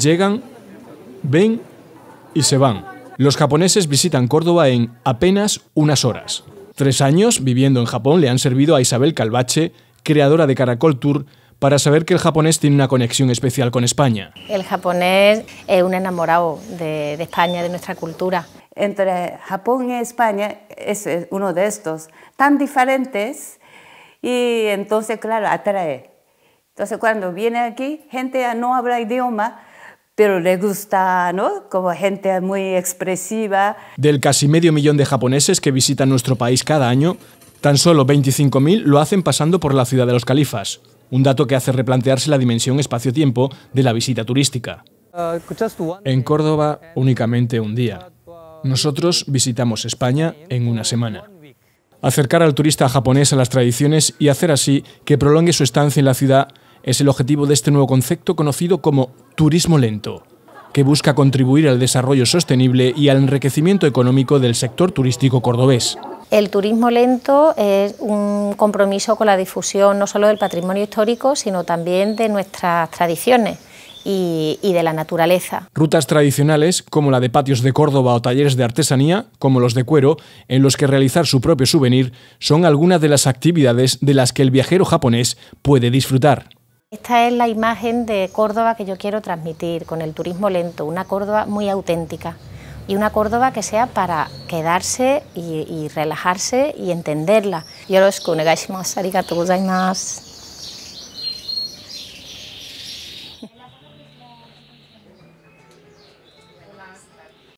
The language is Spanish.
Llegan, ven y se van. Los japoneses visitan Córdoba en apenas unas horas. Tres años viviendo en Japón le han servido a Isabel Calvache, creadora de Caracol Tour, para saber que el japonés tiene una conexión especial con España. El japonés es un enamorado de, de España, de nuestra cultura. Entre Japón y España es uno de estos, tan diferentes y entonces, claro, atrae. Entonces, cuando viene aquí, gente no habla idioma, pero le gusta, ¿no? Como gente muy expresiva. Del casi medio millón de japoneses que visitan nuestro país cada año, tan solo 25.000 lo hacen pasando por la ciudad de los califas, un dato que hace replantearse la dimensión espacio-tiempo de la visita turística. En Córdoba únicamente un día. Nosotros visitamos España en una semana. Acercar al turista japonés a las tradiciones y hacer así que prolongue su estancia en la ciudad es el objetivo de este nuevo concepto conocido como turismo lento, que busca contribuir al desarrollo sostenible y al enriquecimiento económico del sector turístico cordobés. El turismo lento es un compromiso con la difusión no solo del patrimonio histórico, sino también de nuestras tradiciones y, de la naturaleza. Rutas tradicionales, como la de patios de Córdoba o talleres de artesanía, como los de cuero, en los que realizar su propio souvenir, son algunas de las actividades de las que el viajero japonés puede disfrutar. Esta es la imagen de Córdoba que yo quiero transmitir con el turismo lento, una Córdoba muy auténtica y una Córdoba que sea para quedarse y, relajarse y entenderla. Yoroshiku onegaishimasu. Arigatou gozaimasu.